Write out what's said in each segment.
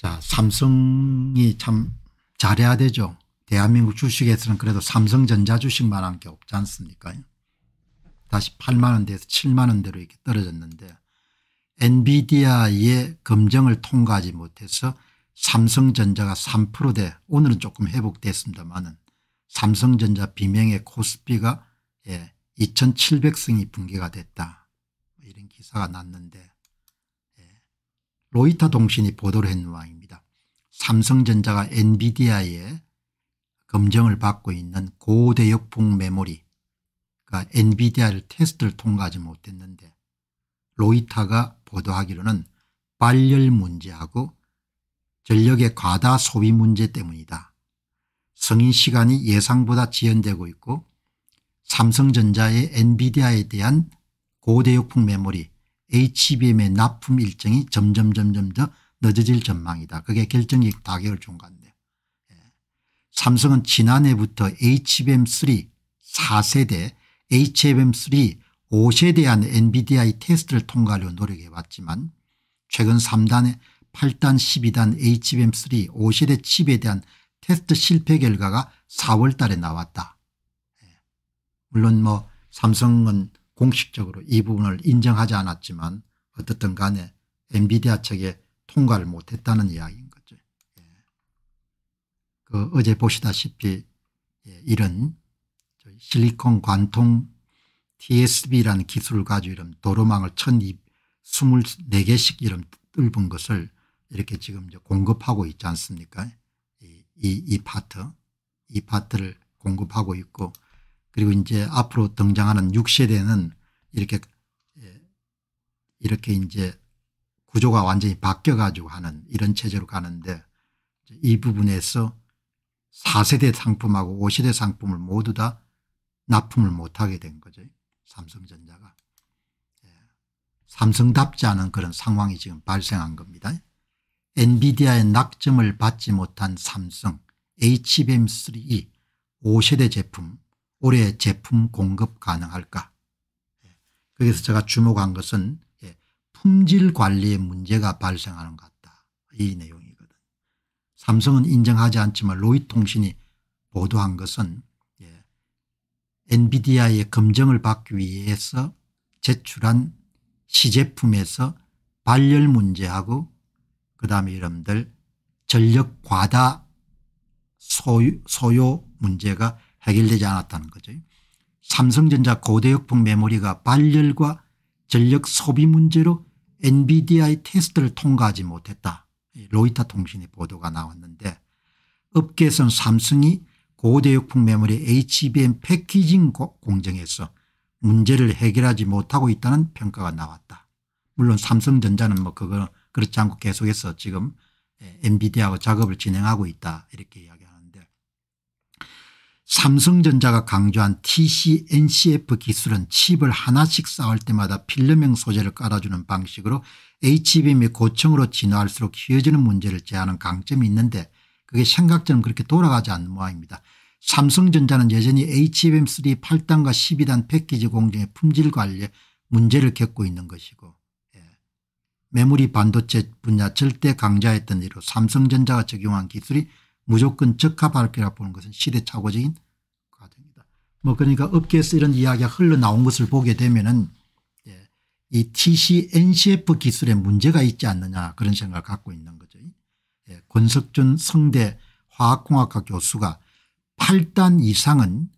자 삼성이 참 잘해야 되죠. 대한민국 주식에서는 그래도 삼성전자 주식만 한 게 없지 않습니까 다시 8만 원대에서 7만 원대로 이렇게 떨어졌는데 엔비디아의 검증을 통과하지 못해서 삼성전자가 3%대 오늘은 조금 회복됐습니다만 삼성전자 비명의 코스피가 예, 2700승이 붕괴가 됐다 이런 기사가 났는데 예, 로이터 통신이 보도를 했는 모양입니다. 삼성전자가 엔비디아의 검증을 받고 있는 고대역풍 메모리 그러니까 엔비디아를 테스트를 통과하지 못했는데 로이타가 보도하기로는 발열 문제하고 전력의 과다 소비 문제 때문이다. 승인 시간이 예상보다 지연되고 있고 삼성전자의 엔비디아에 대한 고대역풍 메모리 HBM의 납품 일정이 점점 점점 더 늦어질 전망이다. 그게 결정적 타격을 준 건데 예. 삼성은 지난해부터 HBM3 4세대 HBM3 5세대한 엔비디아의 테스트를 통과하려 노력해왔지만 최근 3단의 8단 12단 HBM3 5세대 칩에 대한 테스트 실패 결과가 4월 달에 나왔다. 예. 물론 뭐 삼성은 공식적으로 이 부분을 인정하지 않았지만 어떻든 간에 엔비디아 측에 통과를 못했다는 이야기인 거죠. 예. 그 어제 보시다시피 예, 이런 실리콘 관통 TSB라는 기술을 가지고 이런 도로망을 1024개씩 이런 뚫은 것을 이렇게 지금 이제 공급하고 있지 않습니까 이, 이, 이 파트 이 파트를 공급하고 있고 그리고 이제 앞으로 등장하는 6세대는 이렇게 예, 이렇게 이제 구조가 완전히 바뀌어 가지고 하는 이런 체제로 가는데 이 부분에서 4세대 상품하고 5세대 상품을 모두 다 납품을 못하게 된 거죠. 삼성전자가. 예. 삼성답지 않은 그런 상황이 지금 발생한 겁니다. 엔비디아의 낙점을 받지 못한 삼성 HBM3 5세대 제품 올해 제품 공급 가능할까 예. 거기서 제가 주목한 것은 예. 품질 관리에 문제가 발생하는 것 같다 이 내용이거든. 삼성은 인정하지 않지만 로이통신이 보도한 것은 엔비디아의 검증을 받기 위해서 제출한 시제품에서 발열 문제하고 그다음에 여러분들 전력 과다 소요 문제가 해결되지 않았다는 거죠. 삼성전자 고대역풍 메모리가 발열과 전력 소비 문제로 엔비디아의 테스트를 통과하지 못했다. 로이터 통신의 보도가 나왔는데 업계에서는 삼성이 고대역풍 메모리 HBM 패키징 공정에서 문제를 해결하지 못하고 있다는 평가가 나왔다. 물론 삼성전자는 뭐 그거 그렇지 않고 계속해서 지금 엔비디아하고 작업을 진행하고 있다 이렇게 이야기하는데 삼성전자가 강조한 TC-NCF 기술은 칩을 하나씩 쌓을 때마다 필름형 소재를 깔아주는 방식으로 HBM이 고층으로 진화할수록 휘어지는 문제를 제하는 강점이 있는데 그게 생각처럼 그렇게 돌아가지 않는 모양입니다. 삼성전자는 여전히 HBM3 8단과 12단 패키지 공정의 품질 관리에 문제를 겪고 있는 것이고 예. 메모리 반도체 분야 절대 강자였던 이로 삼성전자가 적용한 기술이 무조건 적합할 거라 보는 것은 시대착오적인 과정이다. 뭐 그러니까 업계에서 이런 이야기가 흘러나온 것을 보게 되면은 예. 이 TC NCF 기술에 문제가 있지 않느냐 그런 생각을 갖고 있는 거죠. 예, 권석준 성대 화학공학과 교수가 8단 이상은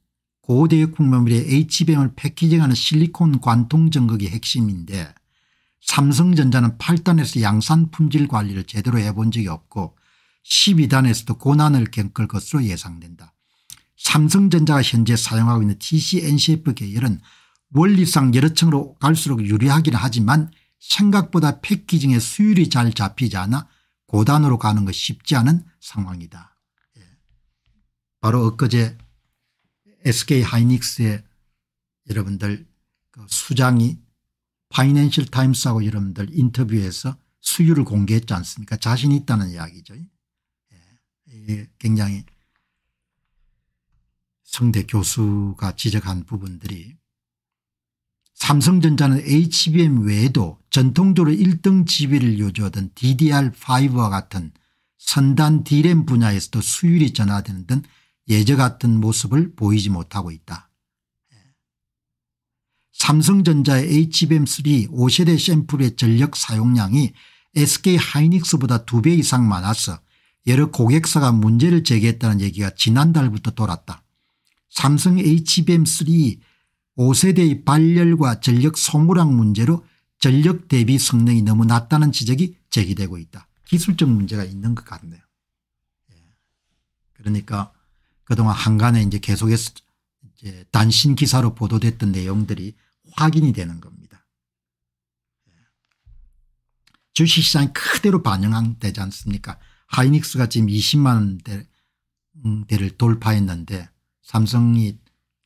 고대역 풍매물의 HBM을 패키징하는 실리콘 관통 전극이 핵심인데 삼성전자는 8단에서 양산 품질 관리를 제대로 해본 적이 없고 12단에서도 고난을 겪을 것으로 예상된다. 삼성전자가 현재 사용하고 있는 TC-NCF 계열은 원리상 여러 층으로 갈수록 유리하긴 하지만 생각보다 패키징의 수율이 잘 잡히지 않아 고단으로 가는 것이 쉽지 않은 상황이다. 예. 바로 엊그제 SK 하이닉스의 여러분들 그 수장이 파이낸셜 타임스하고 여러분들 인터뷰에서 수율을 공개했지 않습니까 자신이 있다는 이야기죠. 예. 굉장히 성대 교수가 지적한 부분들이 삼성전자는 HBM 외에도 전통적으로 1등 지위를 요구하던 DDR5와 같은 선단 디램 분야에서도 수율이 전화되는 등 예저 같은 모습을 보이지 못하고 있다. 삼성전자의 HBM3 5세대 샘플의 전력 사용량이 SK 하이닉스보다 두배 이상 많아서 여러 고객사가 문제를 제기했다는 얘기가 지난달부터 돌았다. 삼성 HBM3 5세대의 발열과 전력 소모량 문제로 전력 대비 성능이 너무 낮다는 지적이 제기되고 있다. 기술적 문제가 있는 것 같네요. 예. 그러니까 그동안 한간에 이제 계속해서 이제 단신 기사로 보도됐던 내용들이 확인이 되는 겁니다. 예. 주식시장이 그대로 반영되지 않습니까 하이닉스가 지금 20만 원대를 음, 돌파했는데 삼성이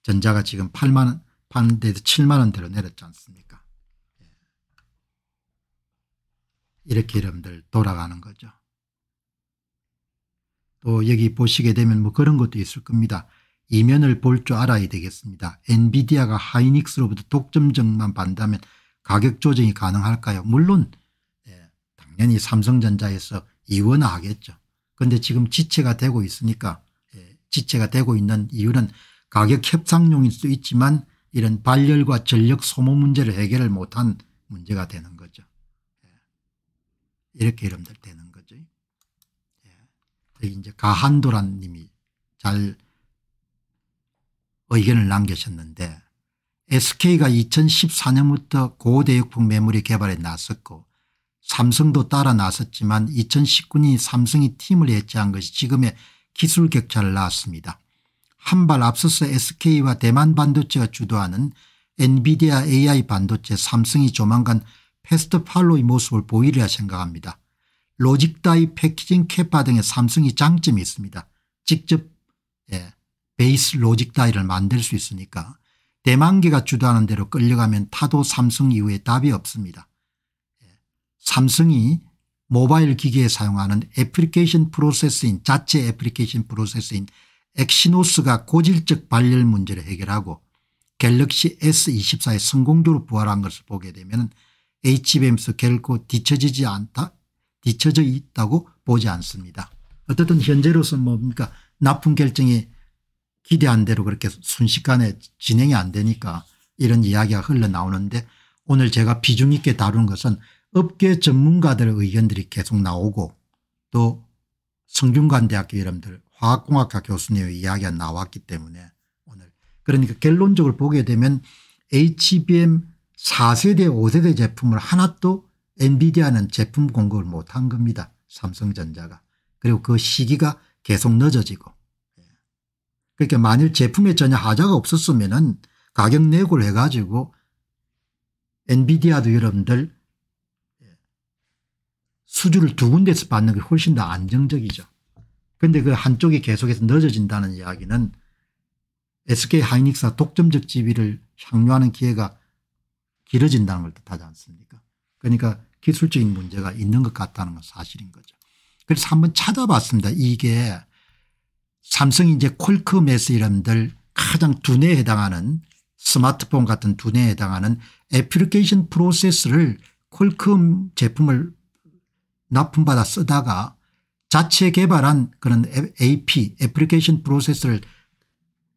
전자가 지금 8만 원 데서 7만 원대로 내렸지 않습니까 예. 이렇게 여러분들 돌아가는 거죠. 또 여기 보시게 되면 뭐 그런 것도 있을 겁니다. 이면을 볼 줄 알아야 되겠습니다. 엔비디아가 하이닉스로부터 독점적만 받다면 가격 조정이 가능할까요 물론 예, 당연히 삼성전자에서 이원화하겠죠. 그런데 지금 지체가 되고 있으니까 예, 지체가 되고 있는 이유는 가격 협상용일 수 있지만 이런 발열과 전력 소모 문제를 해결을 못한 문제가 되는 거죠. 예. 이렇게 여러분들 되는 거죠. 예. 이제 가한도란 님이 잘 의견을 남기셨는데 SK가 2014년부터 고대역폭 메모리 개발에 나섰고 삼성도 따라 나섰지만 2019년 삼성이 팀을 해체한 것이 지금의 기술 격차를 낳았습니다. 한 발 앞서서 SK와 대만 반도체가 주도하는 엔비디아 AI 반도체 삼성이 조만간 fast follower의 모습을 보이리라 생각합니다. logic die packaging capa 등의 삼성이 장점이 있습니다. 직접 예, base logic die를 만들 수 있으니까 대만계가 주도하는 대로 끌려가면 타도 삼성 이후에 답이 없습니다. 삼성이 모바일 기기에 사용하는 application processor인 자체 application processor인 엑시노스가 고질적 발열 문제를 해결하고 갤럭시 S24에 성공적으로 부활한 것을 보게 되면 HBM에서 결코 뒤처지지 않다 뒤처져 있다고 보지 않습니다. 어쨌든 현재로서 뭡니까 납품 결정이 기대한 대로 그렇게 순식간에 진행이 안 되니까 이런 이야기가 흘러나오는데 오늘 제가 비중 있게 다룬 것은 업계 전문가들의 의견들이 계속 나오고 또 성균관대학교 여러분들 화학공학과 교수님의 이야기가 나왔기 때문에 오늘 그러니까 결론적으로 보게 되면 HBM 4세대 5세대 제품을 하나도 엔비디아는 제품 공급을 못한 겁니다. 삼성전자가. 그리고 그 시기가 계속 늦어지고 그러니까 만일 제품에 전혀 하자가 없었으면 가격 내고를 해가지고 엔비디아도 여러분들 수주를 두 군데서 받는 게 훨씬 더 안정적이죠. 그런데 그 한쪽이 계속해서 늦어진다는 이야기는 SK 하이닉스가 독점적 지위를 향유하는 기회가 길어진다는 걸 뜻하지 않습니까 그러니까 기술적인 문제가 있는 것 같다는 건 사실인 거죠. 그래서 한번 찾아봤습니다. 이게 삼성이 이제 퀄컴에서 이런들 가장 두뇌에 해당하는 스마트폰 같은 두뇌에 해당하는 애플리케이션 프로세스를 퀄컴 제품을 납품받아 쓰다가 자체 개발한 그런 AP 애플리케이션 프로세스를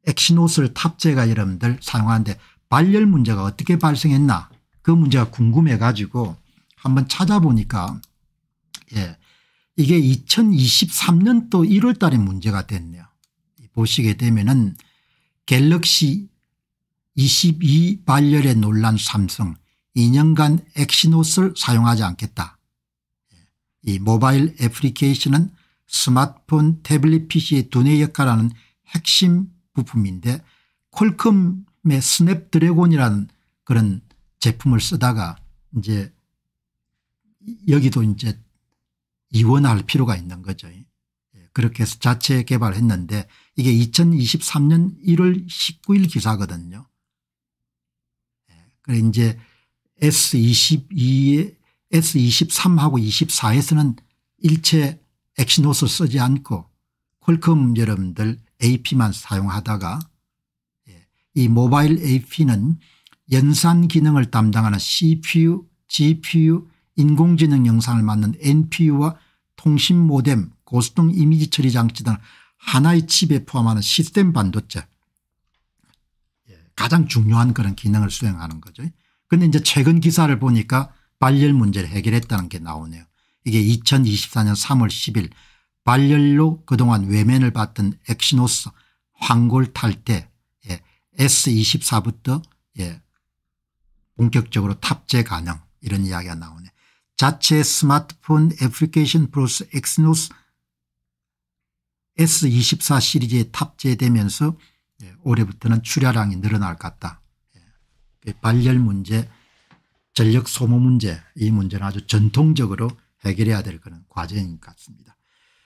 엑시노스를 탑재가 여러분들 사용하는데 발열 문제가 어떻게 발생했나 그 문제가 궁금해 가지고 한번 찾아보니까 예 이게 2023년도 1월 달에 문제가 됐네요. 보시게 되면은 갤럭시 22 발열에 놀란 삼성 2년간 엑시노스를 사용하지 않겠다. 이 모바일 application은 스마트폰 태블릿 PC의 두뇌 역할하는 핵심 부품인데 퀄컴의 스냅드래곤이라는 그런 제품을 쓰다가 이제 여기도 이제 이원화할 필요가 있는 거죠. 예, 그렇게 해서 자체 개발했는데 이게 2023년 1월 19일 기사거든요. 예, 그래 이제 S22에 S23하고 24에서는 일체 엑시노스 쓰지 않고 퀄컴 여러분들 AP만 사용하다가 예, 이 모바일 AP는 연산 기능을 담당하는 CPU, GPU, 인공지능 영상을 맞는 NPU와 통신 모뎀 고스동 이미지 처리 장치 등 하나의 칩에 포함하는 시스템 반도체 예, 가장 중요한 그런 기능을 수행하는 거죠. 그런데 이제 최근 기사를 보니까 발열 문제를 해결했다는 게 나오네요. 이게 2024년 3월 10일 발열로 그동안 외면을 받던 엑시노스 환골탈태 예, S24부터 예, 본격적으로 탑재 가능 이런 이야기가 나오네. 자체 스마트폰 application processor 엑시노스 S24 시리즈에 탑재되면서 예, 올해부터는 출하량이 늘어날 것 같다. 예, 그 발열 문제 전력 소모 문제 이 문제는 아주 전통적으로 해결해야 될 그런 과제인 것 같습니다.